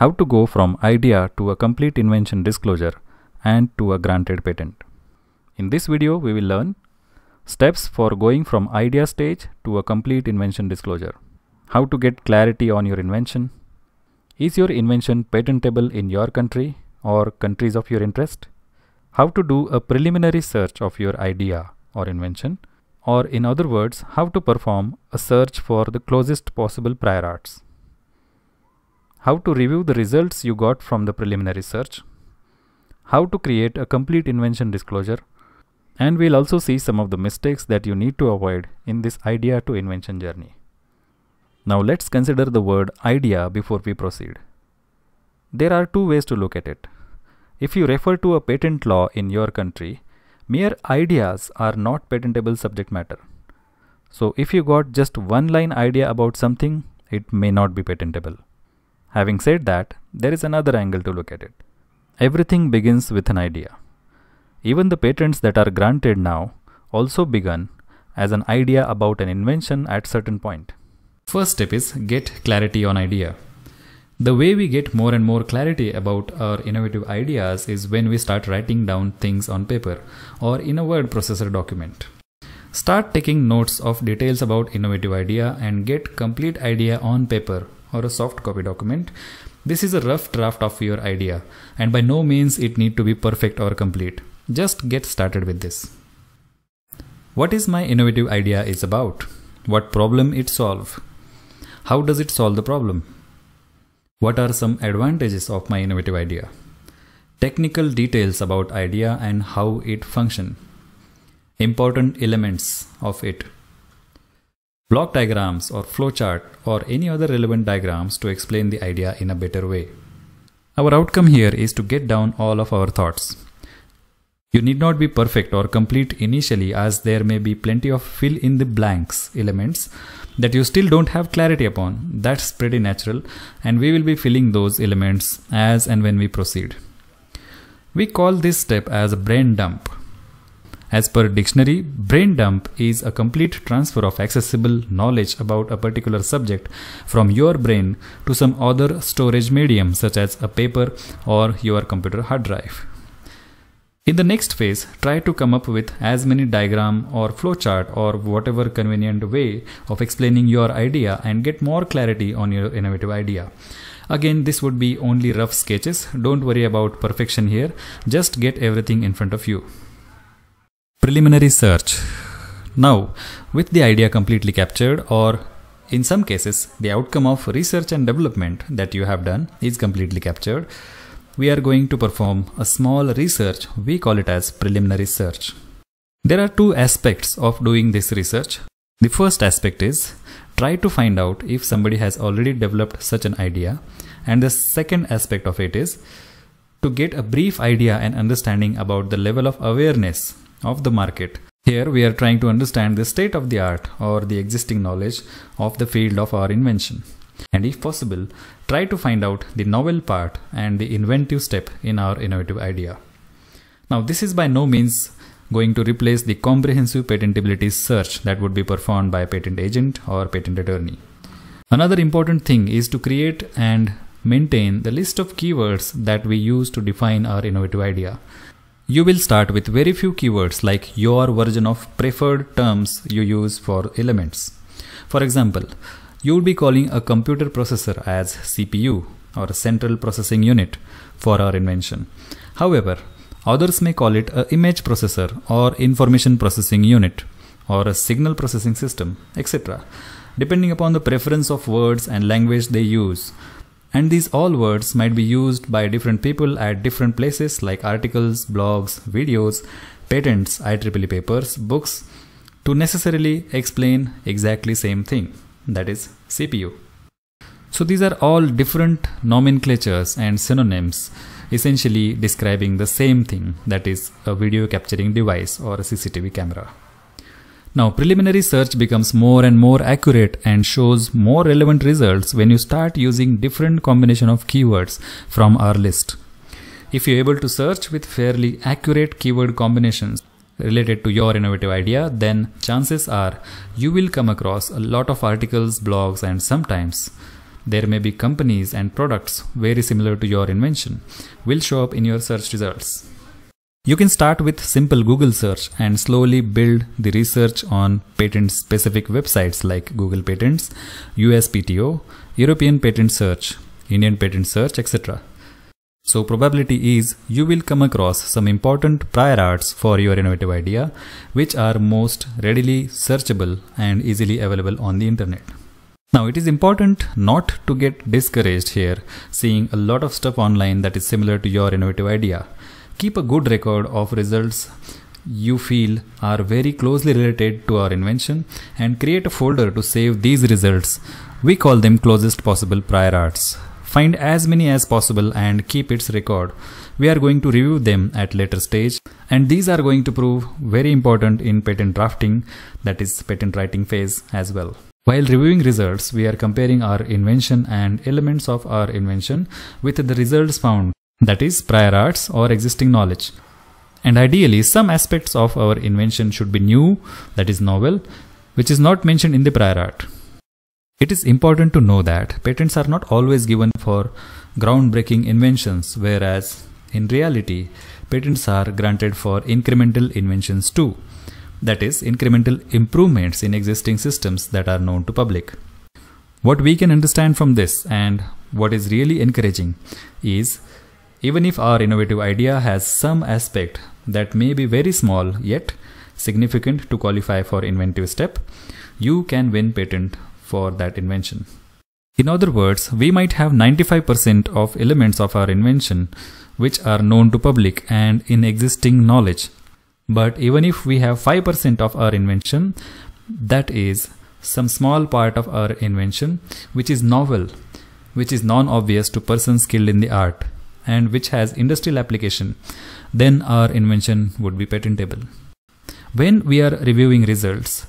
how to go from idea to a complete invention disclosure and to a granted patent. In this video, we will learn steps for going from idea stage to a complete invention disclosure, how to get clarity on your invention, is your invention patentable in your country or countries of your interest, how to do a preliminary search of your idea or invention, or in other words, how to perform a search for the closest possible prior arts how to review the results you got from the preliminary search, how to create a complete invention disclosure, and we'll also see some of the mistakes that you need to avoid in this idea to invention journey. Now let's consider the word idea before we proceed. There are two ways to look at it. If you refer to a patent law in your country, mere ideas are not patentable subject matter. So if you got just one line idea about something, it may not be patentable. Having said that, there is another angle to look at it. Everything begins with an idea. Even the patents that are granted now also begun as an idea about an invention at certain point. First step is get clarity on idea. The way we get more and more clarity about our innovative ideas is when we start writing down things on paper or in a word processor document. Start taking notes of details about innovative idea and get complete idea on paper or a soft copy document. This is a rough draft of your idea and by no means it need to be perfect or complete. Just get started with this. What is my innovative idea is about? What problem it solve? How does it solve the problem? What are some advantages of my innovative idea? Technical details about idea and how it function. Important elements of it block diagrams or flowchart or any other relevant diagrams to explain the idea in a better way. Our outcome here is to get down all of our thoughts. You need not be perfect or complete initially as there may be plenty of fill in the blanks elements that you still don't have clarity upon. That's pretty natural and we will be filling those elements as and when we proceed. We call this step as a brain dump as per dictionary, brain dump is a complete transfer of accessible knowledge about a particular subject from your brain to some other storage medium such as a paper or your computer hard drive. In the next phase, try to come up with as many diagram or flowchart or whatever convenient way of explaining your idea and get more clarity on your innovative idea. Again, this would be only rough sketches. Don't worry about perfection here. Just get everything in front of you. Preliminary search. Now, with the idea completely captured or in some cases, the outcome of research and development that you have done is completely captured. We are going to perform a small research. We call it as preliminary search. There are two aspects of doing this research. The first aspect is try to find out if somebody has already developed such an idea. And the second aspect of it is to get a brief idea and understanding about the level of awareness of the market. Here we are trying to understand the state of the art or the existing knowledge of the field of our invention. And if possible, try to find out the novel part and the inventive step in our innovative idea. Now this is by no means going to replace the comprehensive patentability search that would be performed by a patent agent or patent attorney. Another important thing is to create and maintain the list of keywords that we use to define our innovative idea. You will start with very few keywords like your version of preferred terms you use for elements. For example, you would be calling a computer processor as CPU or central processing unit for our invention. However, others may call it a image processor or information processing unit or a signal processing system, etc. Depending upon the preference of words and language they use, and these all words might be used by different people at different places like articles, blogs, videos, patents, IEEE papers, books to necessarily explain exactly same thing that is CPU. So these are all different nomenclatures and synonyms essentially describing the same thing that is a video capturing device or a CCTV camera. Now preliminary search becomes more and more accurate and shows more relevant results when you start using different combination of keywords from our list. If you're able to search with fairly accurate keyword combinations related to your innovative idea, then chances are you will come across a lot of articles, blogs and sometimes there may be companies and products very similar to your invention will show up in your search results. You can start with simple Google search and slowly build the research on patent specific websites like Google Patents, USPTO, European Patent Search, Indian Patent Search, etc. So probability is you will come across some important prior arts for your innovative idea which are most readily searchable and easily available on the internet. Now it is important not to get discouraged here seeing a lot of stuff online that is similar to your innovative idea keep a good record of results you feel are very closely related to our invention and create a folder to save these results. We call them closest possible prior arts. Find as many as possible and keep its record. We are going to review them at later stage and these are going to prove very important in patent drafting that is patent writing phase as well. While reviewing results, we are comparing our invention and elements of our invention with the results found that is prior arts or existing knowledge. And ideally, some aspects of our invention should be new, that is novel, which is not mentioned in the prior art. It is important to know that patents are not always given for groundbreaking inventions, whereas in reality, patents are granted for incremental inventions too. That is, incremental improvements in existing systems that are known to public. What we can understand from this and what is really encouraging is even if our innovative idea has some aspect that may be very small yet significant to qualify for inventive step, you can win patent for that invention. In other words, we might have 95% of elements of our invention which are known to public and in existing knowledge. But even if we have 5% of our invention, that is some small part of our invention which is novel, which is non-obvious to persons skilled in the art and which has industrial application, then our invention would be patentable. When we are reviewing results,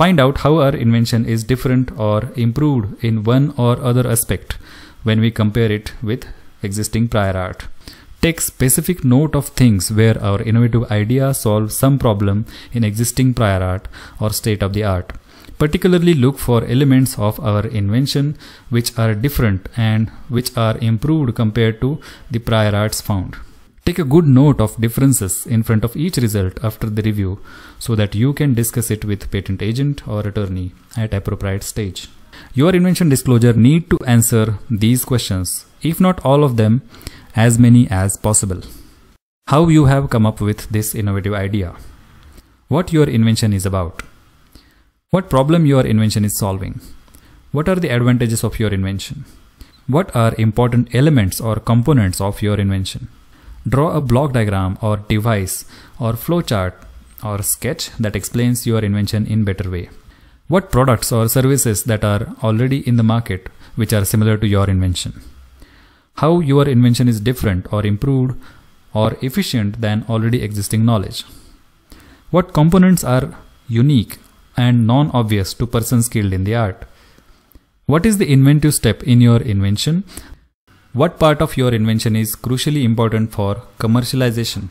find out how our invention is different or improved in one or other aspect when we compare it with existing prior art. Take specific note of things where our innovative idea solves some problem in existing prior art or state of the art. Particularly look for elements of our invention which are different and which are improved compared to the prior arts found. Take a good note of differences in front of each result after the review so that you can discuss it with patent agent or attorney at appropriate stage. Your invention disclosure need to answer these questions, if not all of them, as many as possible. How you have come up with this innovative idea. What your invention is about. What problem your invention is solving? What are the advantages of your invention? What are important elements or components of your invention? Draw a block diagram or device or flowchart or sketch that explains your invention in better way. What products or services that are already in the market which are similar to your invention? How your invention is different or improved or efficient than already existing knowledge? What components are unique and non-obvious to persons skilled in the art. What is the inventive step in your invention? What part of your invention is crucially important for commercialization?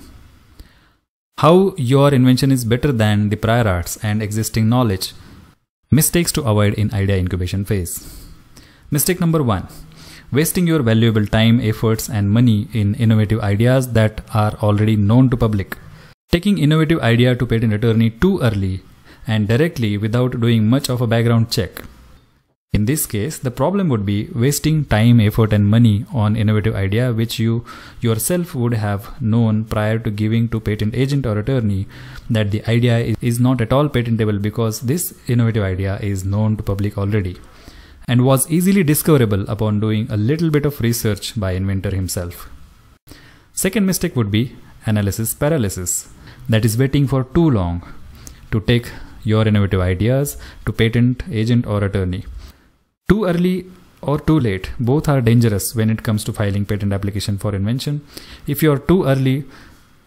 How your invention is better than the prior arts and existing knowledge? Mistakes to avoid in idea incubation phase. Mistake number one. Wasting your valuable time, efforts and money in innovative ideas that are already known to public. Taking innovative idea to patent attorney too early and directly without doing much of a background check. In this case, the problem would be wasting time, effort and money on innovative idea which you yourself would have known prior to giving to patent agent or attorney that the idea is not at all patentable because this innovative idea is known to public already and was easily discoverable upon doing a little bit of research by inventor himself. Second mistake would be analysis paralysis that is waiting for too long to take your innovative ideas to patent agent or attorney. Too early or too late, both are dangerous when it comes to filing patent application for invention. If you are too early,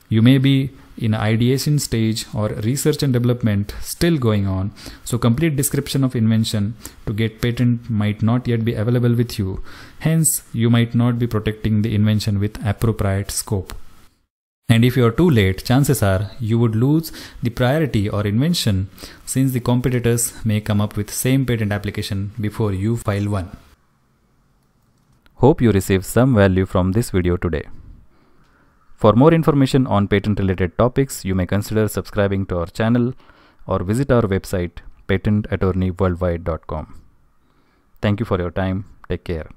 you may be in ideation stage or research and development still going on. So complete description of invention to get patent might not yet be available with you. Hence, you might not be protecting the invention with appropriate scope. And if you are too late, chances are you would lose the priority or invention since the competitors may come up with same patent application before you file one. Hope you received some value from this video today. For more information on patent related topics, you may consider subscribing to our channel or visit our website patentattorneyworldwide.com. Thank you for your time. Take care.